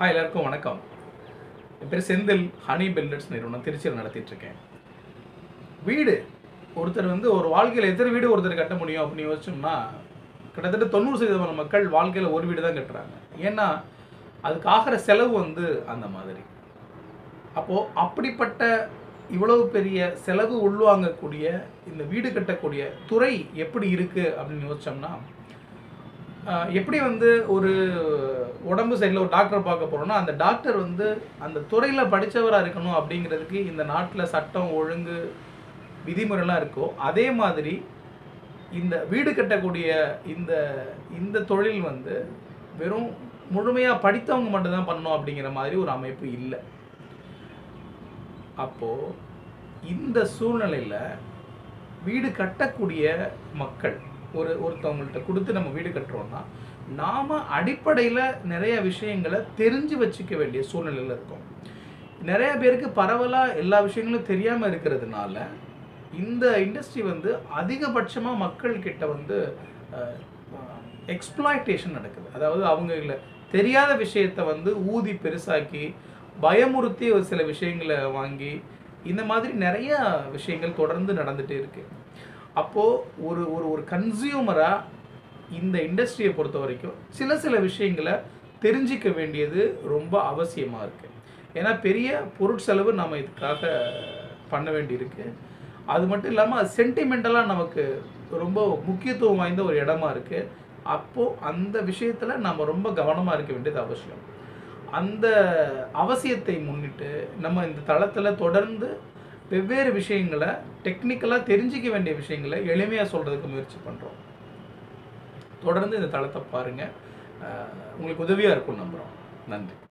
Hi எல்லாருக்கும் வணக்கம். என் பேர் செந்தில் ஹனி பில்டர்ஸ் நிறுவனம் திருச்சியில் நடத்திட்டுருக்கேன். வீடு ஒருத்தர் வந்து ஒரு வாழ்க்கையில் எத்தனை வீடு ஒருத்தர் கட்ட முடியும் அப்படின்னு யோசிச்சோம்னா கிட்டத்தட்ட தொண்ணூறு சதவீதமான மக்கள் வாழ்க்கையில் ஒரு வீடு தான் கட்டுறாங்க. ஏன்னா அதுக்கு ஆகிற செலவு வந்து அந்த மாதிரி. அப்போது அப்படிப்பட்ட இவ்வளவு பெரிய செலவு உள்வாங்கக்கூடிய இந்த வீடு கட்டக்கூடிய துறை எப்படி இருக்குது அப்படின்னு யோசிச்சோம்னா எப்படி வந்து ஒரு உடம்பு சைடில் ஒரு டாக்டரை பார்க்க போகிறோம்னா அந்த டாக்டர் வந்து அந்த துறையில் படித்தவராக இருக்கணும் அப்படிங்கிறதுக்கு இந்த நாட்டில் சட்டம் ஒழுங்கு விதிமுறைலாம் இருக்கோ அதே மாதிரி இந்த வீடு கட்டக்கூடிய இந்த இந்த தொழில் வந்து வெறும் முழுமையாக படித்தவங்க மட்டும்தான் பண்ணணும் அப்படிங்கிற மாதிரி ஒரு அமைப்பு இல்லை. அப்போது இந்த சூழ்நிலையில் வீடு கட்டக்கூடிய மக்கள் ஒரு ஒருத்தவங்கள்ட்ட கொடுத்து நம்ம வீடு கட்டுறோம்னா நாம் அடிப்படையில் நிறைய விஷயங்களை தெரிஞ்சு வச்சுக்க வேண்டிய சூழ்நிலையில் இருக்கோம். நிறைய பேருக்கு பரவலாக எல்லா விஷயங்களும் தெரியாமல் இருக்கிறதுனால இந்த இண்டஸ்ட்ரி வந்து அதிகபட்சமாக மக்கள்கிட்ட வந்து எக்ஸ்ப்ளாய்டேஷன் நடக்குது. அதாவது அவங்கள தெரியாத விஷயத்தை வந்து ஊதி பெருசாக்கி பயமுறுத்தி ஒரு சில விஷயங்களை வாங்கி இந்த மாதிரி நிறைய விஷயங்கள் தொடர்ந்து நடந்துகிட்டே இருக்குது அப்போது ஒரு ஒரு ஒரு கன்சியூமராக இந்த இண்டஸ்ட்ரியை பொறுத்த வரைக்கும் சில சில விஷயங்களை தெரிஞ்சிக்க வேண்டியது ரொம்ப அவசியமாக இருக்குது ஏன்னா பெரிய பொருட்செலவு நம்ம இதுக்காக பண்ண வேண்டியிருக்கு. அது மட்டும் இல்லாமல் அது சென்டிமெண்டலாக நமக்கு ரொம்ப முக்கியத்துவம் வாய்ந்த ஒரு இடமா இருக்குது அப்போது அந்த விஷயத்தில் நம்ம ரொம்ப கவனமாக இருக்க வேண்டியது அவசியம். அந்த அவசியத்தை முன்னிட்டு நம்ம இந்த தளத்தில் தொடர்ந்து வெவ்வேறு விஷயங்களை டெக்னிக்கலாக தெரிஞ்சிக்க வேண்டிய விஷயங்களை எளிமையாக சொல்கிறதுக்கு முயற்சி பண்ணுறோம் தொடர்ந்து இந்த தளத்தை பாருங்கள் உங்களுக்கு உதவியாக இருக்கும் நம்புகிறோம் நன்றி.